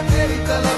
América Latina.